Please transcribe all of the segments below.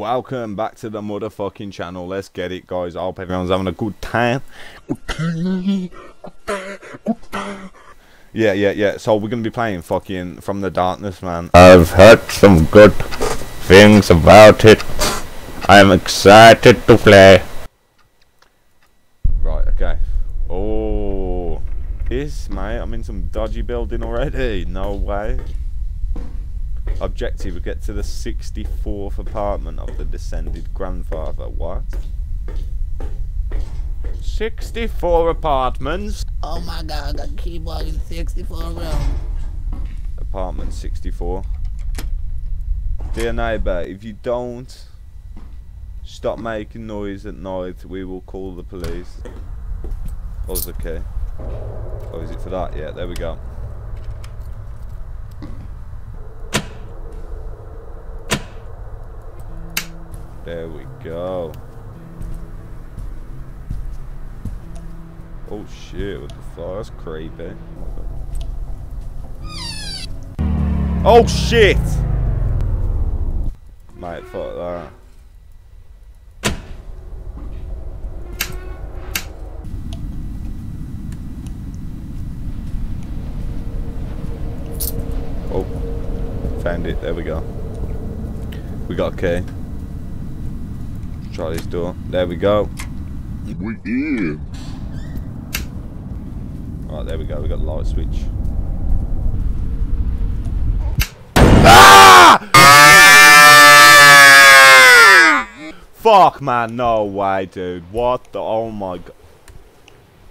welcome back to the motherfucking channel. Let's get it, guys. I hope everyone's having a good time. Yeah, yeah, yeah. So we're gonna be playing fucking From the Darkness, man. I've heard some good things about it. I'm excited to play. Right, okay. Oh, is mate? I'm in some dodgy building already. No way. Objective: we get to the 64th apartment of the descended grandfather. What? 64 apartments. Oh my god, I got keyboard in 64 room. Apartment 64. Dear neighbour, if you don't stop making noise at night, we will call the police. Oh, it's okay. Oh, is it for that? Yeah, there we go. There we go. Oh shit, what the fuck? That's creepy. Oh shit! Mate, fuck that. Oh, found it. There we go. We got a key. This door. There we go. We did. Right, there we go. We got the light switch. Ah! Fuck, man. No way, dude. What the? Oh my god.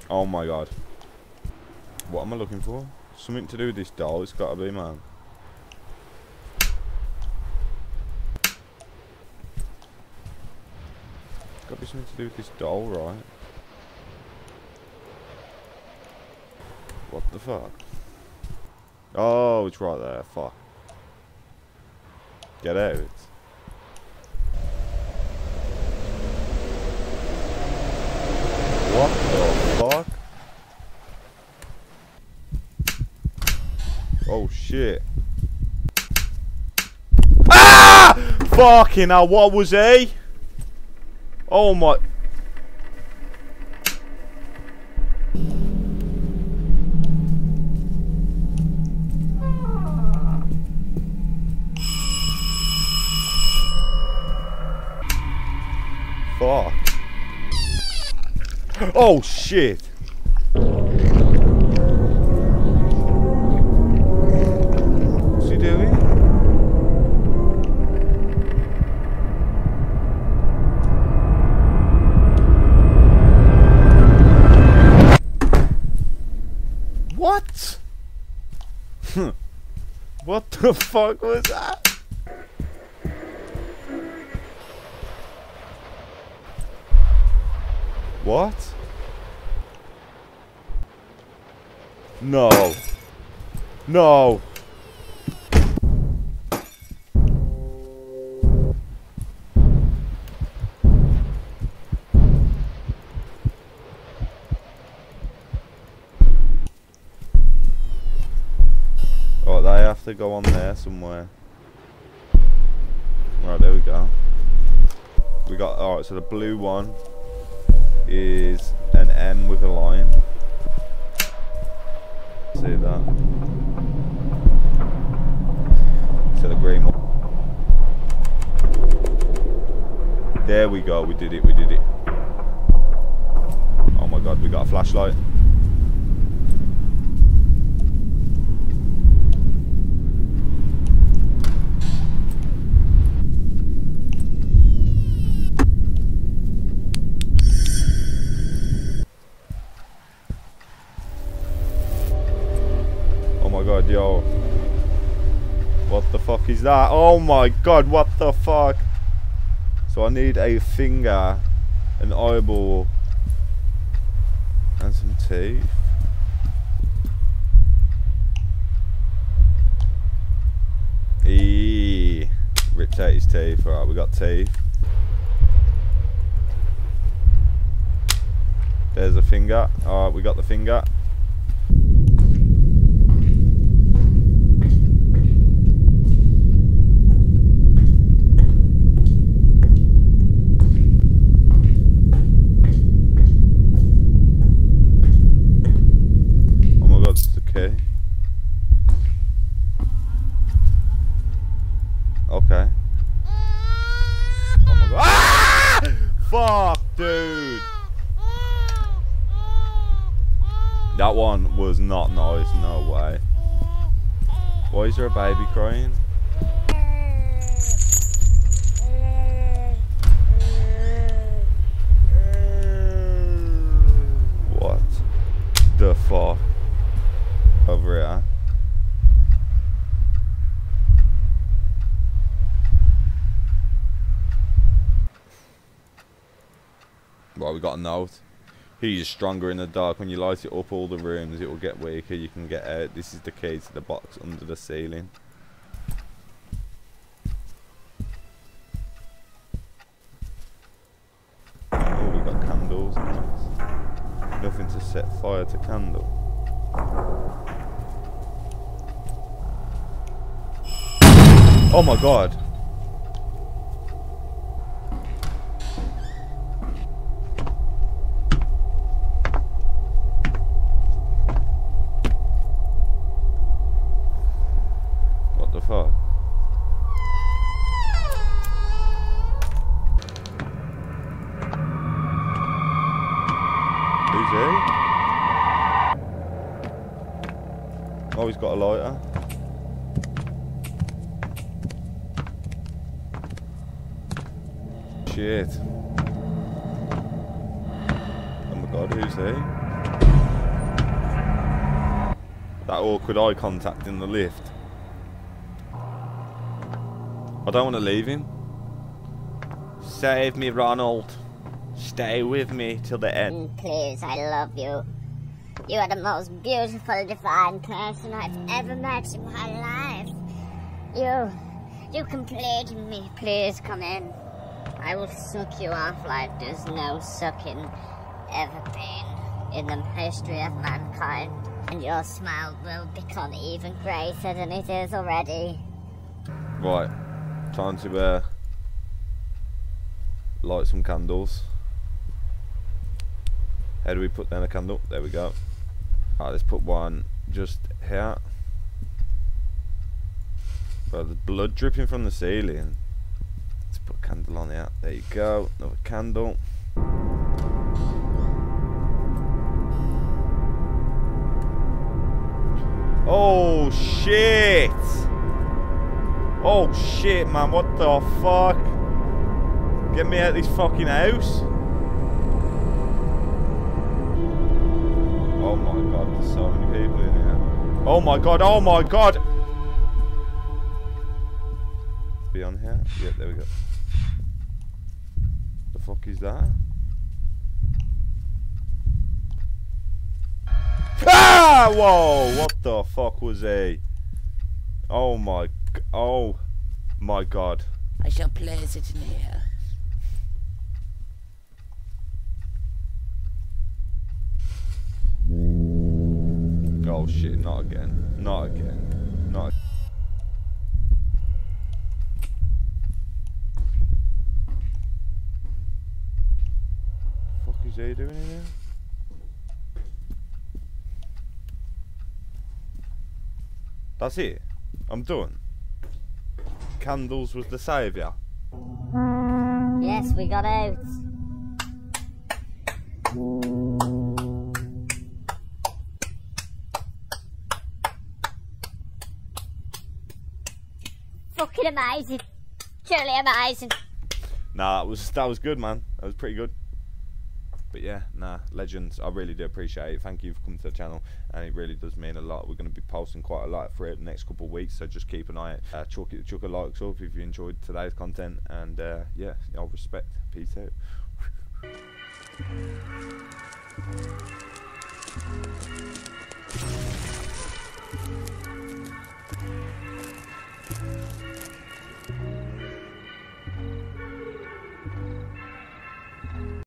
Oh my god. What am I looking for? Something to do with this doll. It's gotta be, man. Gotta be something to do with this doll, right? What the fuck? Oh, it's right there. Fuck. Get out. What the fuck? Oh shit. Ah! Fucking hell, what was he? Oh my. Fuck. Oh shit. What the fuck was that? What? No. No. To go on there somewhere. Right, there we go. We got, alright, so the blue one is an M with a line. See that? So the green one. There we go, we did it, we did it. Oh my god, we got a flashlight. Is that? Oh my god, what the fuck? So I need a finger, an eyeball, and some teeth. Eee. Ripped out his teeth. Alright, we got teeth. There's a finger. Alright, we got the finger. That one was not nice, no way. Why is there a baby crying? What the fuck? Over here. Well, we got a note. He is stronger in the dark. When you light it up all the rooms, it will get weaker. You can get out. This is the key to the box under the ceiling. Oh, we got candles. Nothing to set fire to candle. Oh my god. What the fuck? Who's he? Oh, he's got a lighter. Shit. Oh my god, who's he? That awkward eye contact in the lift. I don't want to leave him. Save me, Ronald. Stay with me till the end. Please, I love you. You are the most beautiful, divine person I've ever met in my life. You, you complete me. Please come in. I will suck you off like there's no sucking ever been in the history of mankind. And your smile will become even greater than it is already. Right, time to uh, light some candles. How do we put down a candle? There we go. Alright, let's put one just here. Bro, there's blood dripping from the ceiling. Let's put a candle on here. There you go. Another candle. Oh shit! Oh shit, man! What the fuck? Get me out of this fucking house! Oh my god, there's so many people in here. Oh my god! Oh my god! Be on here? Yep, there we go. The fuck is that? Ah! Whoa! What the fuck was he? Oh my... Oh my god. I shall place it in here. Oh shit, not again. Not again. Not fuck is he doing in here? That's it. I'm done. Candles was the saviour. Yes, we got out. Fucking amazing. Truly amazing. Nah, that was that was good, man. That was pretty good but yeah, nah, legends. I really do appreciate it. Thank you for coming to the channel, and it really does mean a lot. We're going to be posting quite a lot for it the next couple of weeks, so just keep an eye out. Uh, chuck, it, chuck a likes up if you enjoyed today's content, and uh, yeah, I'll respect. Peace out.